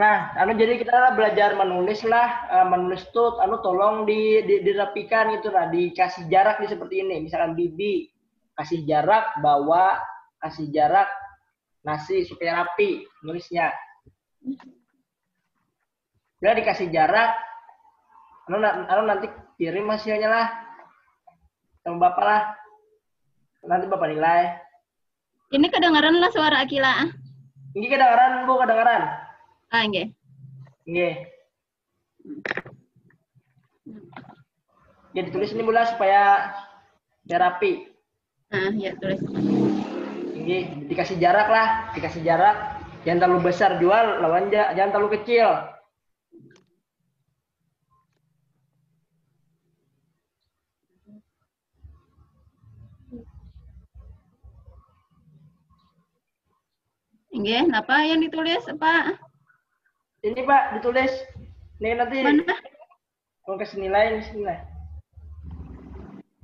Nah, anu jadi kita belajar menulis lah, uh, menulis tuh anu tolong di, di dirapikan itu lah, dikasih jarak di seperti ini. Misalkan bibi kasih jarak bawa, kasih jarak nasi supaya rapi nulisnya. Udah dikasih jarak, anu, anu nanti kirim hasilnya lah sama bapak lah. Nanti bapak nilai. Ini kedengaran lah suara Akila. Ini kedengaran bu, kedengaran. Ah, nggih. Nggih. Ya ditulis ini bola supaya terapi. Ah, ya tulis. Nggih, dikasih jarak lah, dikasih jarak. Jangan terlalu besar jual, lawan jangan terlalu kecil. Nggih, apa yang ditulis, Pak? Ini Pak, ditulis. Nih nanti. Mana? Mau kasih nilai, kasih nilai.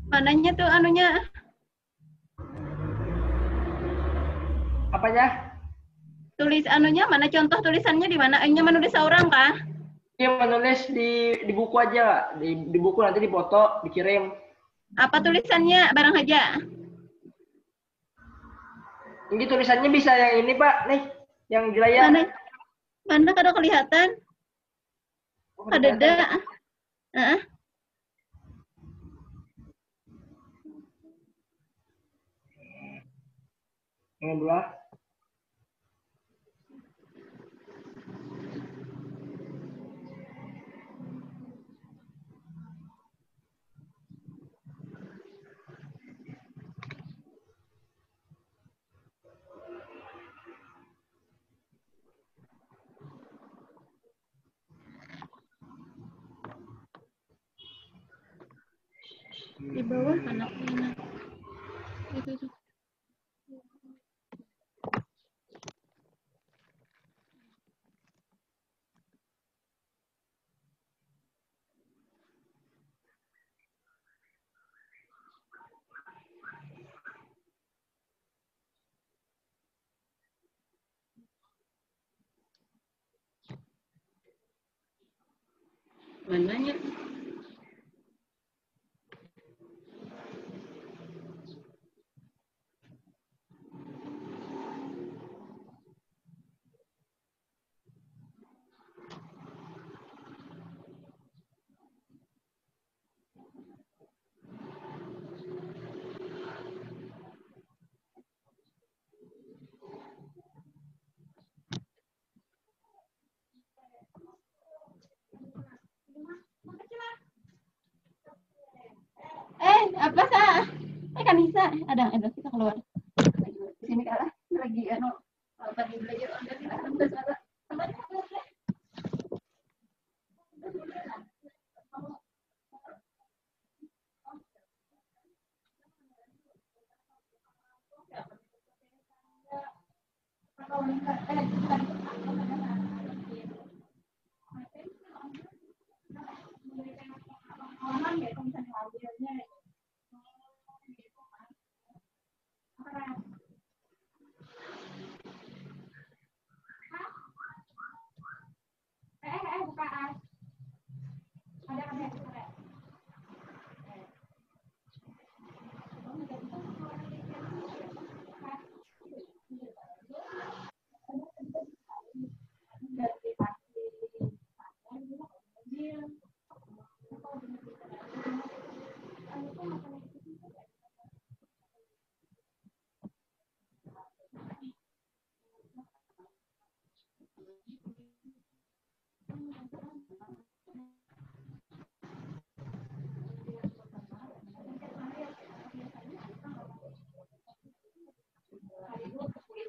Mananya tuh anunya? Apanya? Tulis anunya mana contoh tulisannya di mana? Ini menulis seorang kah? Iya menulis di di buku aja, di, di buku nanti dipoto, dikirim. Apa tulisannya barang aja? Ini tulisannya bisa yang ini Pak, nih, yang di layar. Mana? Mana kada kelihatan? Oh, Ada da. Heeh. Yang dua. Di bawah anaknya. Itu tuh. Mananya? Eh, apa sah? Eh kan Ada, ada kita keluar. Di sini kalah lagi anu apa di belajar online kita kan udah salah.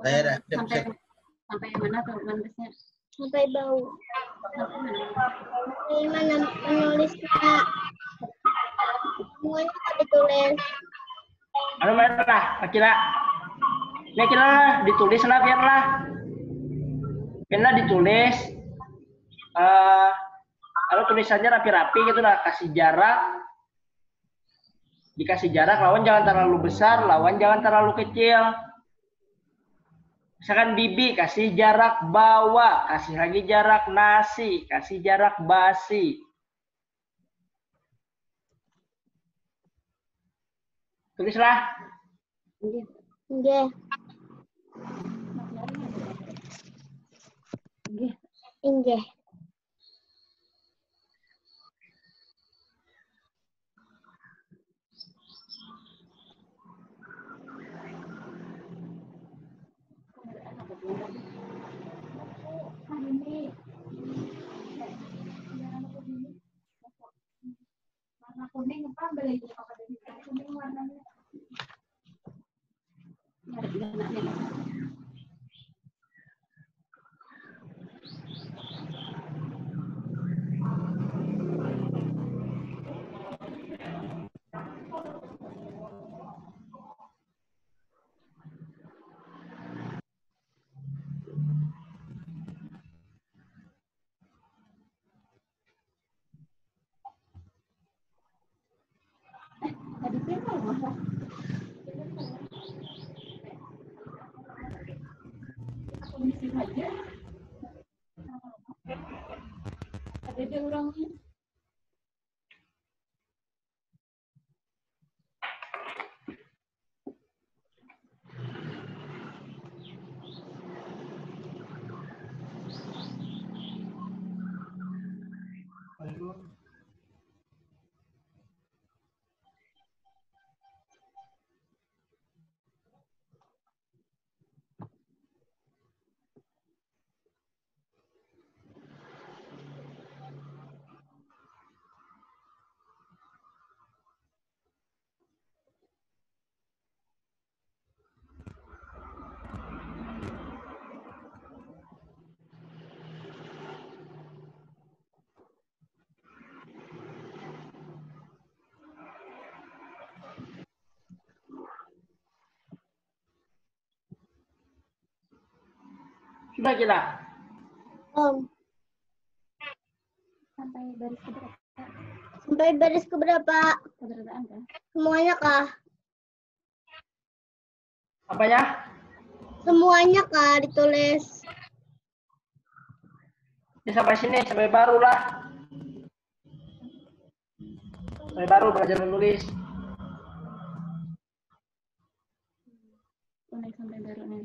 Sampai sampai sampai mana tuh menulisnya? sampai bau. Sampai mana menulisnya? Semuanya kan ditulis. Anu mana lah, kira. Ya kira lah, ditulis lah biar lah. Biar lah ditulis. Eh, kalau tulisannya rapi-rapi gitu lah, kasih jarak. Dikasih jarak, lawan jangan terlalu besar, lawan jangan terlalu kecil. Misalkan bibi kasih jarak bawa, kasih lagi jarak nasi, kasih jarak basi. Tulislah. Nggih, Iya. nggih. Warna kuning apa beli kuning warnanya Ada di orangnya. Om, Sampai baris keberapa? sampai baris keberapa? Keberadaan kan? Semuanya kah? Apanya? Semuanya kah ditulis? Ya sampai sini, sampai baru lah. Sampai baru belajar menulis. Mulai sampai baru nih.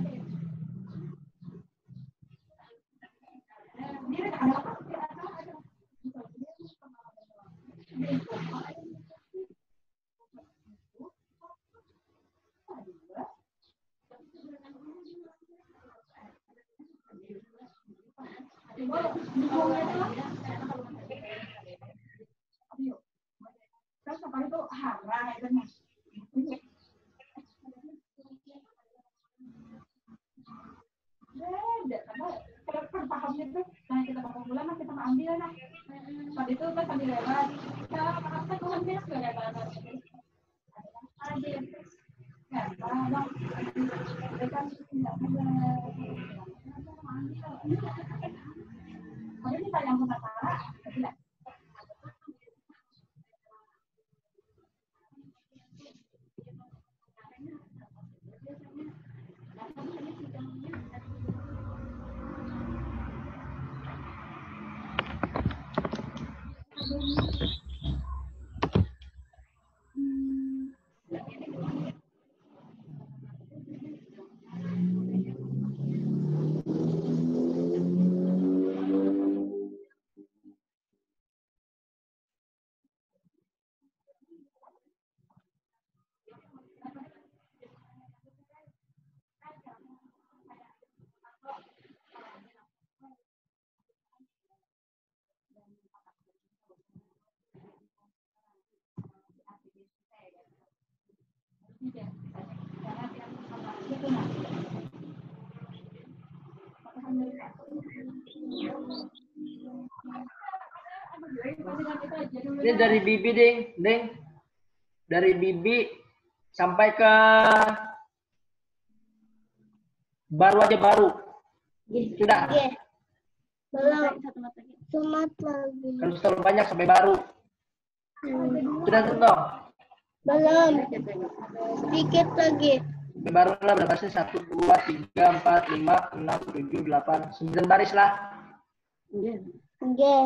Ini dari bibi ding, ding. Dari bibi sampai ke baru aja baru. Sudah. Iya. Belum. Cuma lagi. Kalau terlalu banyak sampai baru. Hmm. Sudah tentu. Belum. Sedikit lagi. Sampai baru lah berapa sih? Satu, dua, tiga, empat, lima, enam, tujuh, delapan, sembilan baris lah. Oke. Pernah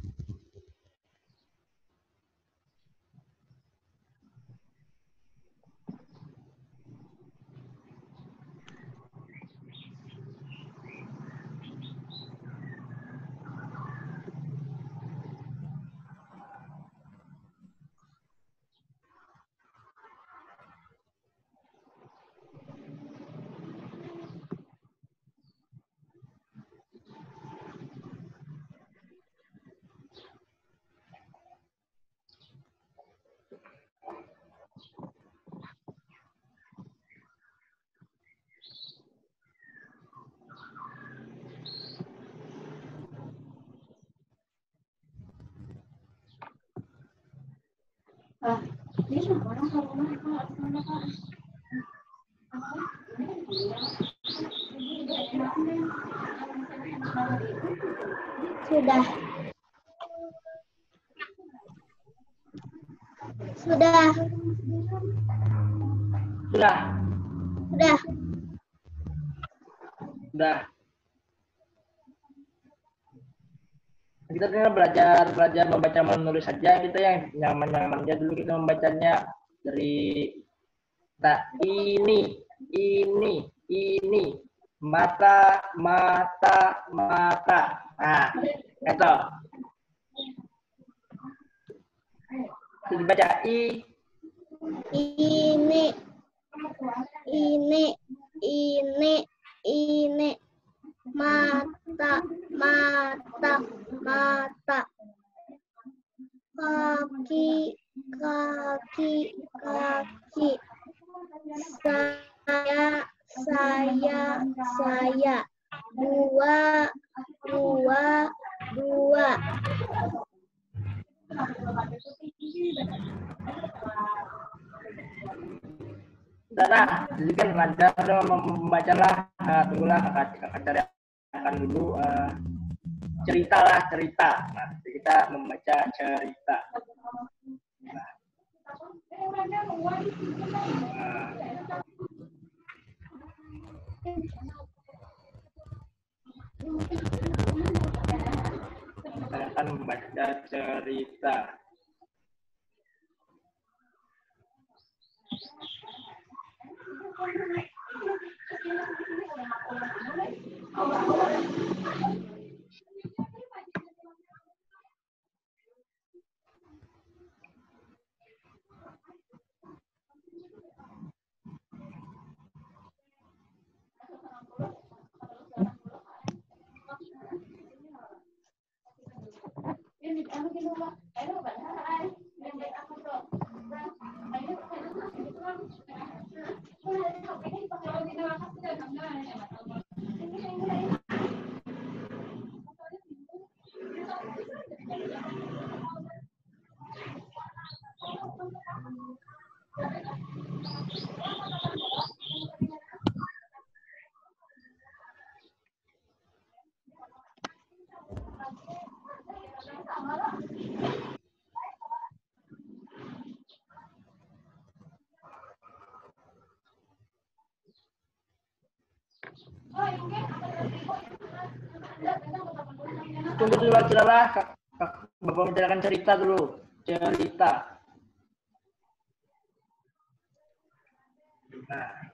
Sudah. Sudah. Sudah. Sudah. Sudah. Kita tinggal belajar belajar membaca menulis saja kita yang nyaman-nyaman aja dulu kita membacanya dari nah ini ini ini mata mata mata nah itu dibaca i Ini. Ini. Ini. Ini. Mata. Mata. Mata. Kaki. Kaki. Kaki. Saya. Saya. Saya. Dua. Dua. Dua. Lah, jadi kan lancar dong mem- membaca lah. Nah, tunggulah kakak kakak cari akan dulu eh, cerita lah cerita. Nah, kita membaca cerita. Nah, akan membaca cerita. Oh, tunggu dulu saudara. Bapak menjelaskan cerita dulu. Cerita. Nah.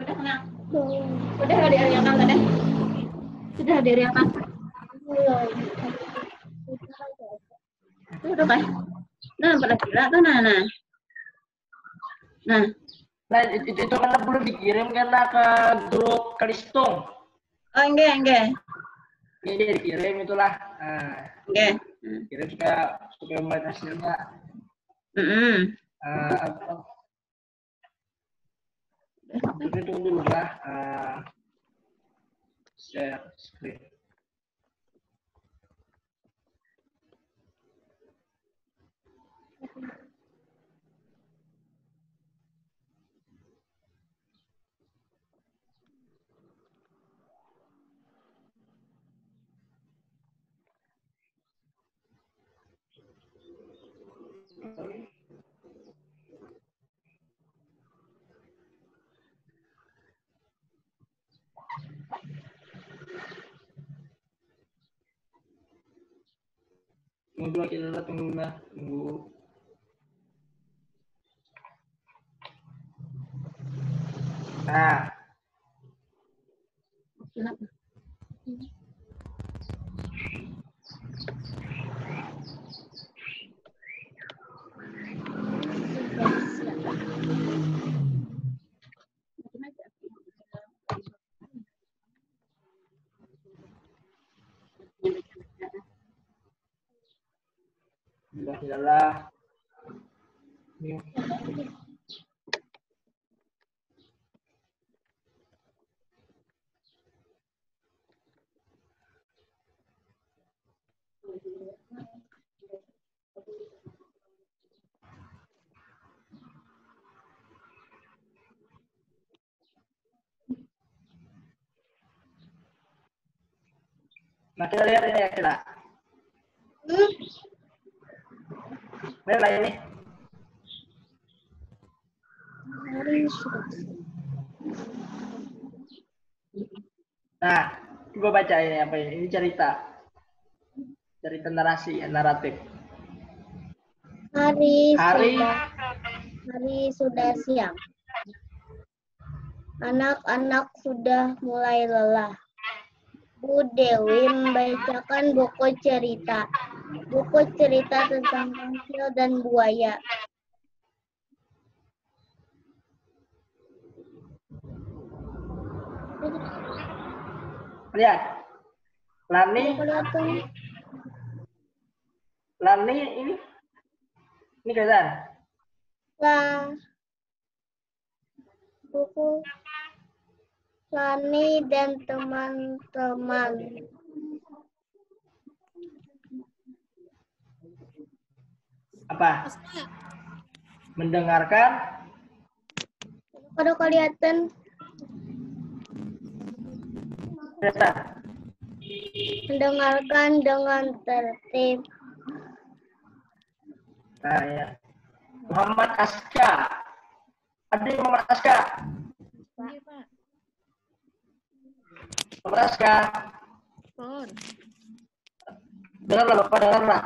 Udah kena. Belum. Udah diaryakan tadi. Sudah diaryakan. Belum. Tuh udah kan. Nah, pada gila tuh nah nah. Nah, nah itu, itu, karena belum dikirim karena ke grup Kalistung. oh enggak enggak. Ini dia dikirim itulah. Nah, Enggak. Hmm. kirim supaya supaya melihat hasilnya. Mm-mm. Eh, apa- Itu tunggu dulu lah. eh, share screen. Dulu kita tunggu lah. Tunggu. Nah, Kenapa? Ini Nah, kita lihat ini ya, kita. Sudah. Nah, coba baca ini apa ini? Ini cerita. Cerita narasi, ya, naratif. Hari, Hari sudah hari sudah siang. Anak-anak sudah mulai lelah. Bu Dewi membacakan buku cerita. Buku cerita tentang kancil dan buaya. lihat. Lani, Kelihatan Lani ini ini kelihatan. lah buku Lani dan teman-teman. Apa? Mendengarkan Kalau kelihatan kelihatan. mendengarkan dengan tertib. Nah, ya. Muhammad Aska. Ada Muhammad Aska. Muhammad Aska. Dengarlah Bapak, dengarlah.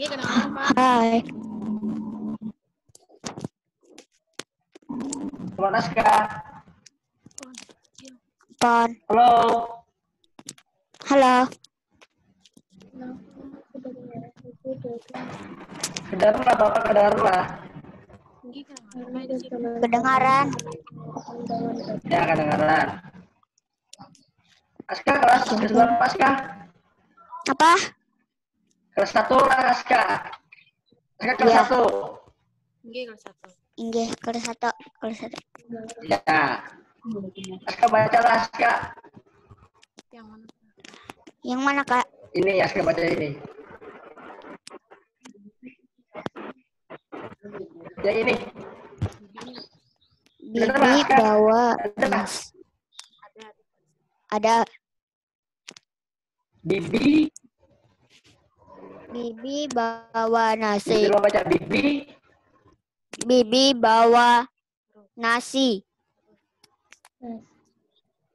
Hai. Muhammad Aska. Pon. Halo. Halo. Kedengarlah Bapak, kedengarlah. Kedengaran. Ya, kedengaran. Aska kelas kelas berapa Aska? Apa? Kelas satu lah Aska. Aska kelas Iya. satu. Inggih, kelas satu, kelas satu. Ya. Aska bacalah Aska. Yang mana kak? Ini Aska baca ini. Ya ini. Bibi bawa Ada. Ada Bibi, Bibi bawa nasi. rumah baca Bibi, Bibi bawa nasi.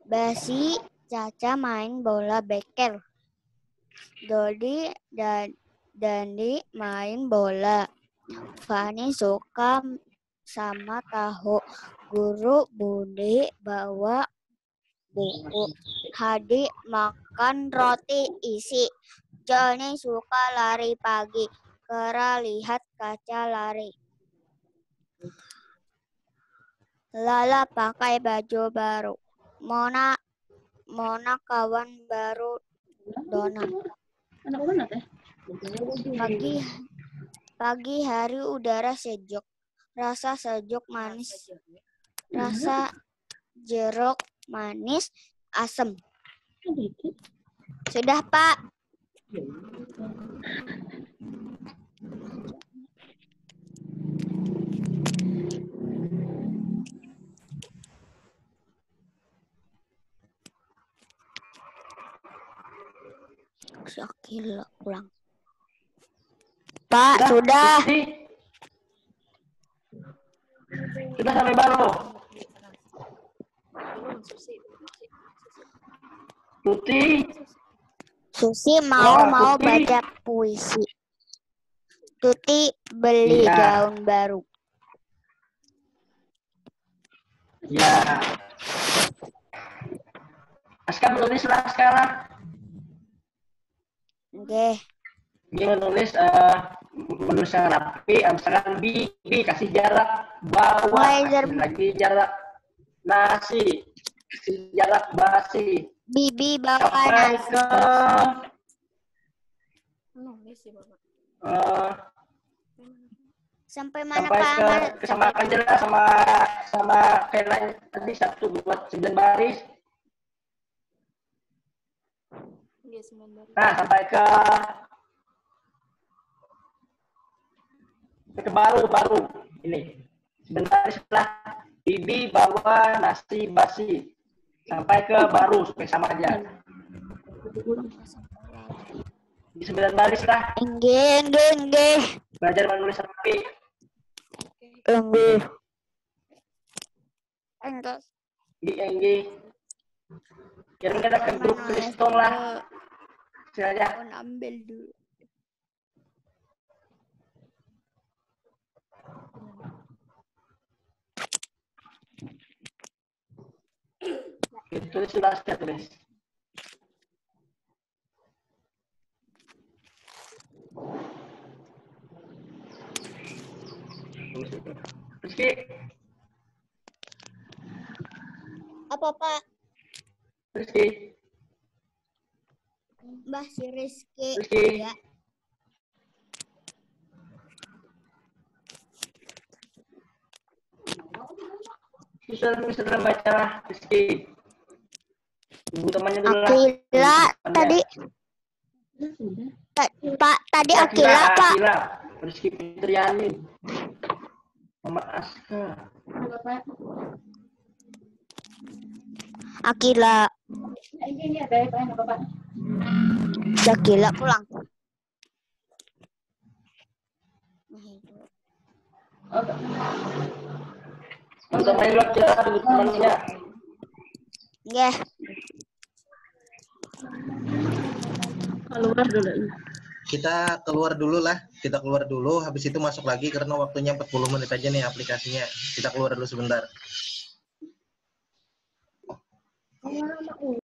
Basi Caca main bola beker. Dodi dan Dandi main bola. Fani suka sama tahu. Guru Budi bawa buku. Hadi makan roti isi. Joni suka lari pagi. Kera lihat kaca lari. Lala pakai baju baru. Mona Mona kawan baru Dona. Pagi pagi hari udara sejuk. Rasa sejuk manis. Rasa jeruk manis asam. Sudah, Pak. Akila pulang. Pak, sudah. Sudah sampai baru. Tuti, Susi mau Ya, mau baca puisi. Tuti beli Iya. gaun baru. ya. Aska menulis lah sekarang. Oke. Dia menulis eh, menulis yang rapi, misalkan bi, bi kasih jarak, bawa, Wiser. kasih lagi jarak, nasi, kasih jarak basi, Bibi bawa sampai nasi. ke eh, Sampai mana sampai Pak ke Amal? kesamakan jelas sama sama kayak tadi satu buat sembilan baris. Nah sampai ke ke baru baru. Ini. Sebentar setelah bibi bawa nasi basi. Sampai ke baru supaya sama aja. Di sembilan baris lah. Enggih, enggih, enggih. belajar menulis rapi Enggih. Enggak. di enggi kira-kira ke grup Kristong lah istilahnya Mau ambil dulu. tulis sudah saya tulis Rizky, Apa Pak? Rizky, Mbah si Rizky. Rizky. Ya. Sudah sudah baca lah, Rizky. Ibu temannya dulu lah. Akila tadi Pak tadi Akila Pak. Akila. Rizky Fitriani. Mama Aska. Akila. Nah, Bapak. Akila pulang. Dulu aja, ibu temannya. Nggih. keluar dulu. kita keluar dulu lah kita keluar dulu habis itu masuk lagi karena waktunya 40 menit aja nih aplikasinya kita keluar dulu sebentar Ah, o